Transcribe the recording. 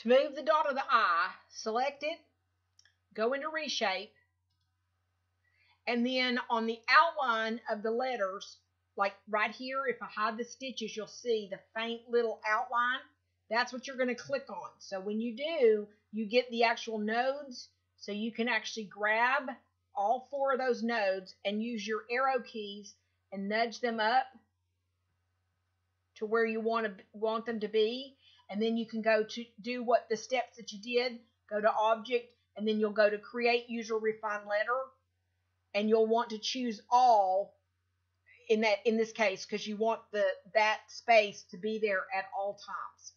To move the dot of the I, select it, go into reshape, and then on the outline of the letters, like right here, if I hide the stitches, you'll see the faint little outline. That's what you're going to click on. So when you do, you get the actual nodes. So you can actually grab all four of those nodes and use your arrow keys and nudge them up to where you want to want them to be. And then you can go to do what the steps that you did, go to object, and then you'll go to create user refine letter. And you'll want to choose all in that in this case because you want the that space to be there at all times.